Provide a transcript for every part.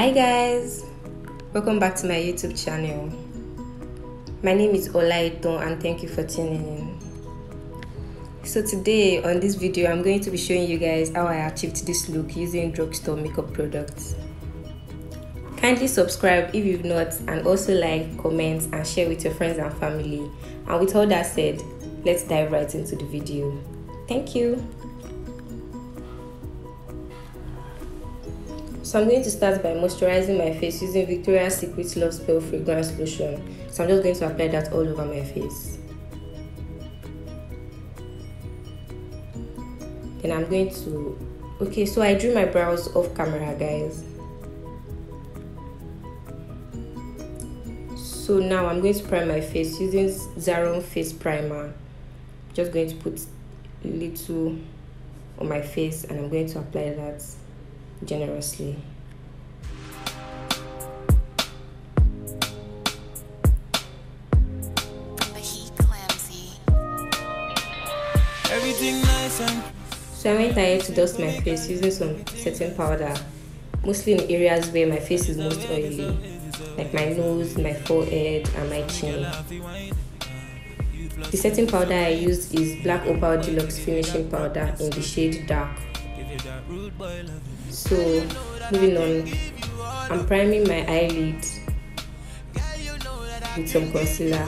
Hi guys, welcome back to my YouTube channel. My name is Olaito and thank you for tuning in. So today on this video I'm going to be showing you guys how I achieved this look using drugstore makeup products. Kindly subscribe if you've not and also like, comment and share with your friends and family. And with all that said, let's dive right into the video. Thank you. So I'm going to start by moisturizing my face using Victoria's Secret Love Spell Fragrance Lotion. So I'm just going to apply that all over my face. Then I'm going to... Okay, so I drew my brows off camera, guys. So now I'm going to prime my face using Zaron Face Primer. Just going to put a little on my face and I'm going to apply that generously. Everything nice and so I went ahead to dust my face using some setting powder, mostly in areas where my face is most oily, like my nose, my forehead, and my chin. The setting powder I used is Black Opal Deluxe Finishing Powder in the shade Dark. So, moving on, I'm priming my eyelids with some concealer.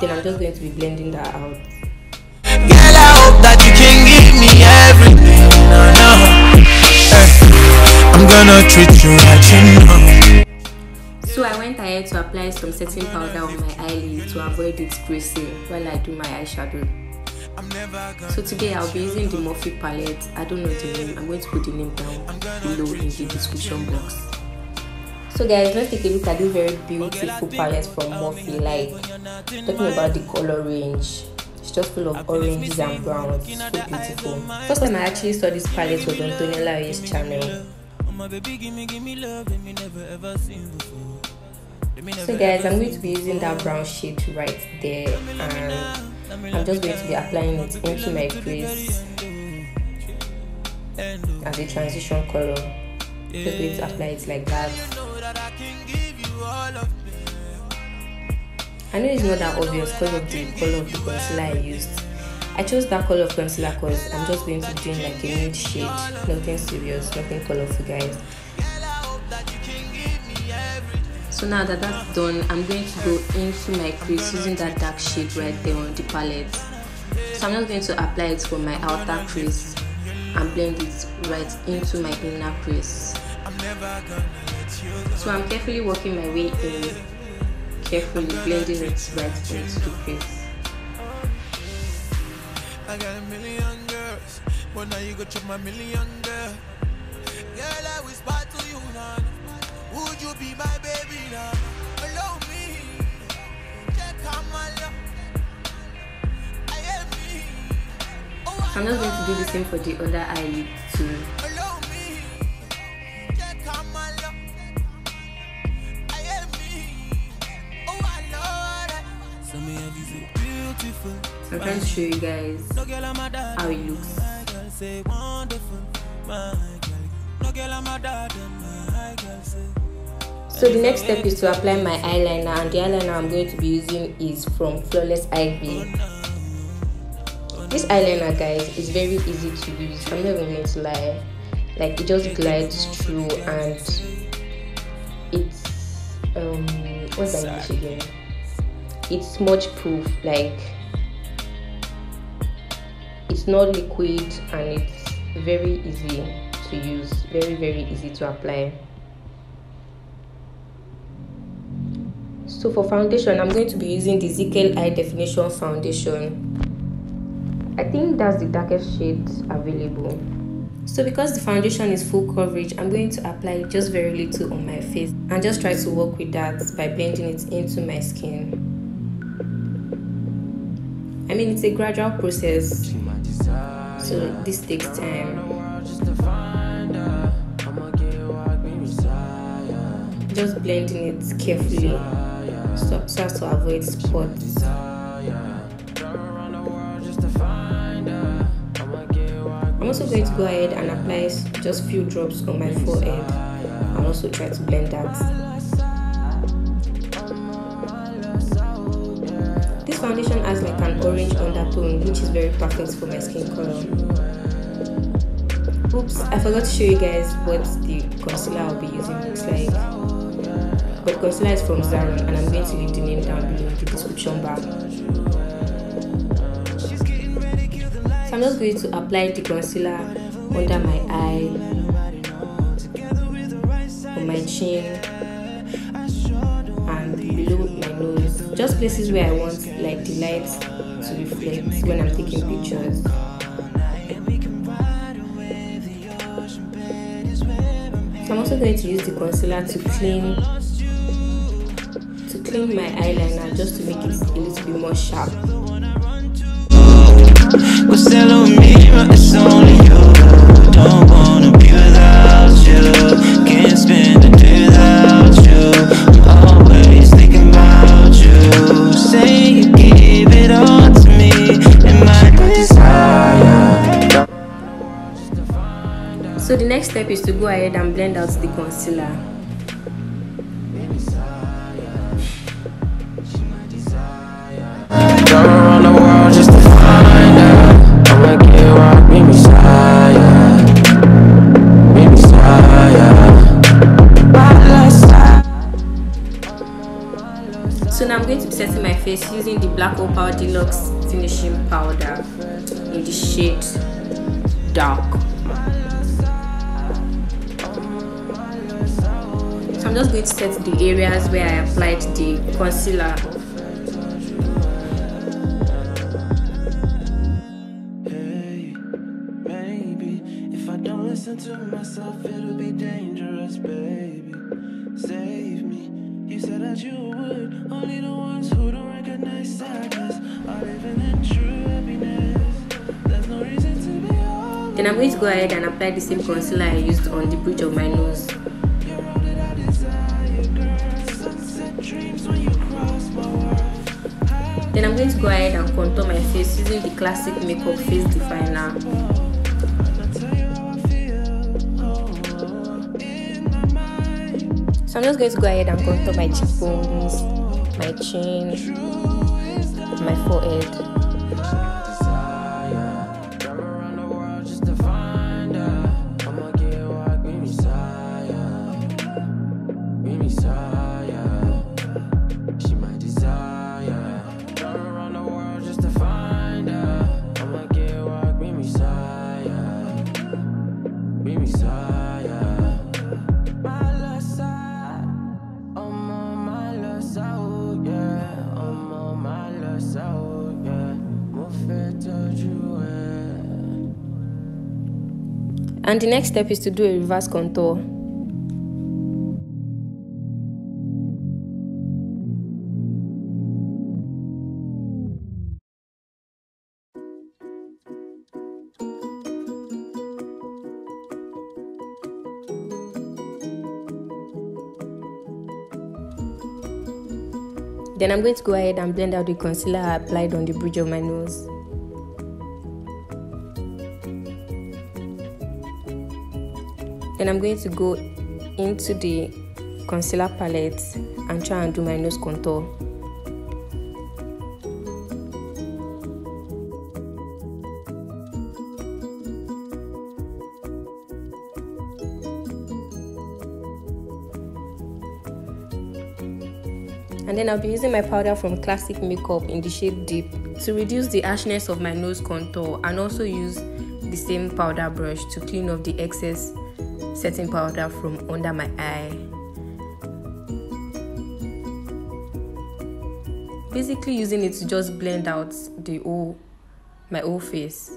Then I'm just going to be blending that out. Girl, I hope that you can give me everything. No, no. I'm gonna treat you right, you know. So I went ahead to apply some setting powder on my eyelid to avoid it creasing while I do my eyeshadow. So today I'll be using the Morphe palette. I don't know the name. I'm going to put the name down below in the description box. So guys, let's take a look at this very beautiful palette from Morphe. Like talking about the color range. It's just full of oranges and browns. So beautiful. First time I actually saw this palette was on Tony Laoye's channel. So guys, I'm going to be using that brown shade right there and I'm just going to be applying it into my crease as a transition color. Just going to apply it like that. I know it's not that obvious because of the color of the concealer I used. I chose that color of concealer because I'm just going to be doing like a nude shade. Nothing serious, nothing colorful guys. So now that that's done, I'm going to go into my crease using that dark shade right there on the palette. So I'm just going to apply it for my outer crease and blend it right into my inner crease. So I'm carefully working my way in, carefully blending it right into the crease. I got a million girls, but now you got my million girl. Girl, I now. Would you be my baby now? Allow me. Check out my love. I am me. Oh, I'm not going to do the same for the other eyelid too. Allow me. Check out my love. I am me. Oh, I love that. So me have you feel beautiful. I'm trying to show you guys how it looks. So the next step is to apply my eyeliner and the eyeliner I'm going to be using is from Flawless Ivy. This eyeliner guys is very easy to use, I'm not even going to lie. Like it just glides through and it's um what's that English again? It's smudge proof, like it's not liquid and it's very easy to use, very very easy to apply. So for foundation, I'm going to be using the Zikel High Definition Foundation. I think that's the darkest shade available. So because the foundation is full coverage, I'm going to apply just very little on my face and just try to work with that by blending it into my skin. I mean, it's a gradual process, so this takes time. Just blending it carefully so, so as to avoid spots. I'm also going to go ahead and apply just few drops on my forehead and also try to blend that. This foundation has like an orange undertone which is very perfect for my skin color. Oops, I forgot to show you guys what the concealer I'll be using looks like. But concealer is from Zaron and I'm going to leave the name down below in the description bar. So I'm just going to apply the concealer under my eye, on my chin, and below my nose. Just places where I want like the light to reflect when I'm taking pictures. I'm also going to use the concealer to clean clean my eyeliner just to make it a little bit more sharp. So the next step is to go ahead and blend out the concealer. I'm just going to set the areas where I applied the concealer listen to myself, it'll be dangerous, baby. Save me. You said that you would. Only the ones who don't recognize sadness are living in true happiness. There's no reason to be all Then I'm going to go ahead and apply the same concealer I used on the bridge of my nose. Then I'm going to go ahead and contour my face using the classic makeup face definer. So I'm just going to go ahead and contour my cheekbones, my chin, my forehead. And the next step is to do a reverse contour. Then I'm going to go ahead and blend out the concealer I applied on the bridge of my nose. Then I'm going to go into the concealer palette and try and do my nose contour. And then I'll be using my powder from Classic Makeup in the shade Deep to reduce the harshness of my nose contour and also use the same powder brush to clean off the excess setting powder from under my eye. Basically using it to just blend out the whole my whole face.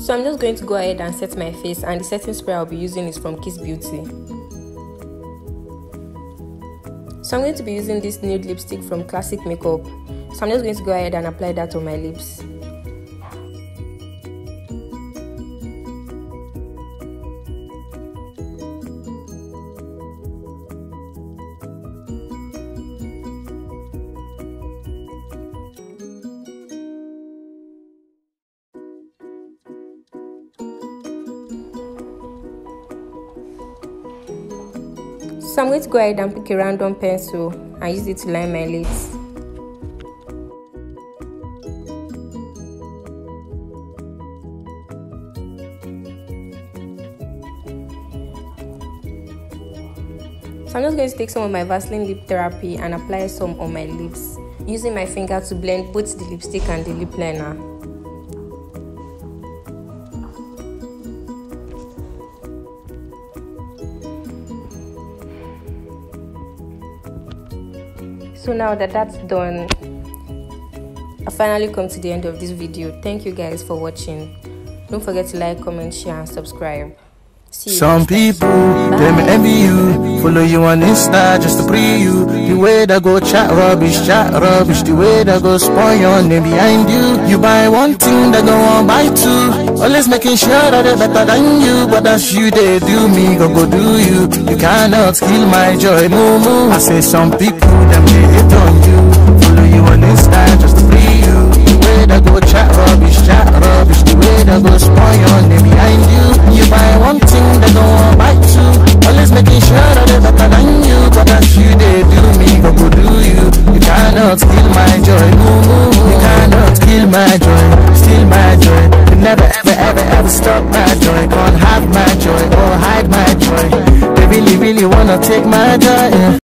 So I'm just going to go ahead and set my face and the setting spray I'll be using is from Kiss Beauty. So I'm going to be using this nude lipstick from Classic Makeup. So I'm just going to go ahead and apply that on my lips. So I'm going to go ahead and pick a random pencil and use it to line my lips. So I'm just going to take some of my Vaseline lip therapy and apply some on my lips using my finger to blend both the lipstick and the lip liner. So now that that's done i finally come to the end of this video. Thank you guys for watching. Don't forget to like comment share and subscribe some people they may envy you. Follow you on insta just to pre you. The way that go chat rubbish chat rubbish. The way that go spoil your name behind you. You buy one thing that go on buy two. Always making sure that they're better than you. But that's you they do me go go do you. You cannot kill my joy moo moo. I say some people them they hate on you